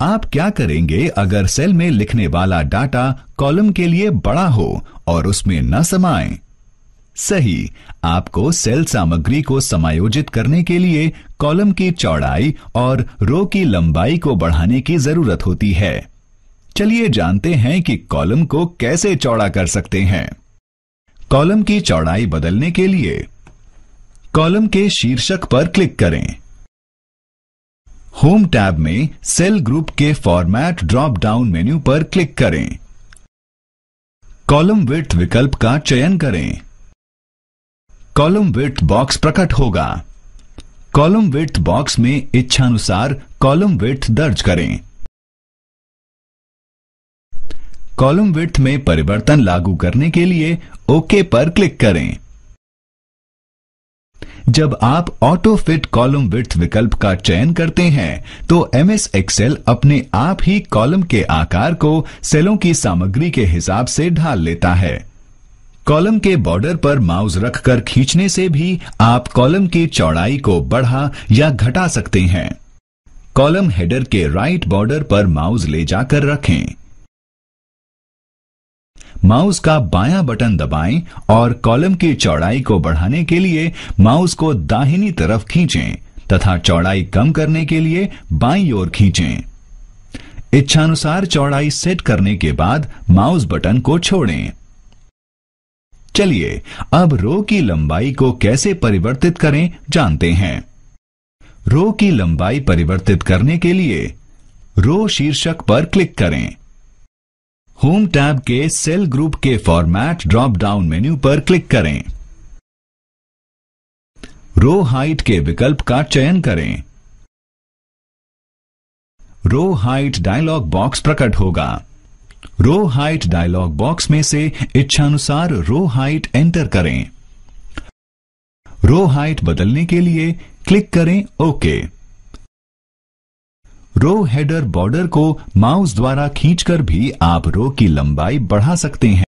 आप क्या करेंगे अगर सेल में लिखने वाला डाटा कॉलम के लिए बड़ा हो और उसमें न समाए? सही, आपको सेल सामग्री को समायोजित करने के लिए कॉलम की चौड़ाई और रो की लंबाई को बढ़ाने की ज़रूरत होती है। चलिए जानते हैं कि कॉलम को कैसे चौड़ा कर सकते हैं। कॉलम की चौड़ाई बदलने के लिए कॉलम के शीर्षक पर क्लिक करें। होम टैब में सेल ग्रुप के फॉर्मेट ड्रॉप डाउन मेन्यू पर क्लिक करें। कॉलम विथ विकल्प का चयन करें। कॉलम विथ बॉक्स प्रकट होगा। कॉलम विथ बॉक्स में इच्छानुसार कॉलम विथ दर्ज करें। कॉलम विथ में परिवर्तन लागू करने के लिए ओके पर क्लिक करें। जब आप ऑटो फिट कॉलम विथ विकल्प का चयन करते हैं तो एम एस एक्सेल अपने आप ही कॉलम के आकार को सेलों की सामग्री के हिसाब से ढाल लेता है। कॉलम के बॉर्डर पर माउस रखकर खींचने से भी आप कॉलम की चौड़ाई को बढ़ा या घटा सकते हैं। कॉलम हेडर के राइट बॉर्डर पर माउस ले जाकर रखें। माउस का बायां बटन दबाएँ और कॉलम की चौड़ाई को बढ़ाने के लिए माउस को दाहिनी तरफ़ खींचें तथा चौड़ाई कम करने के लिए बाईं ओर खींचें। इच्छानुसार चौड़ाई सेट करने के बाद माउस बटन को छोड़ें। चलिए, अब रो की लंबाई को कैसे परिवर्तित करें जानते हैं। रो की लंबाई परिवर्तित करने के लिए रो शीर्षक पर क्लिक करें। होम टैब के सेल ग्रुप के फॉर्मेट ड्रॉप डाउन मेन्यू पर क्लिक करें। रो हाइट के विकल्प का चयन करें। रो हाइट डायलॉग बॉक्स प्रकट होगा। रो हाइट डायलॉग बॉक्स में से इच्छानुसार रो हाइट एंटर करें। रो हाइट बदलने के लिए क्लिक करें ओके रो हेडर बॉर्डर को माउस द्वारा खींचकर भी आप रो की लंबाई बढ़ा सकते हैं।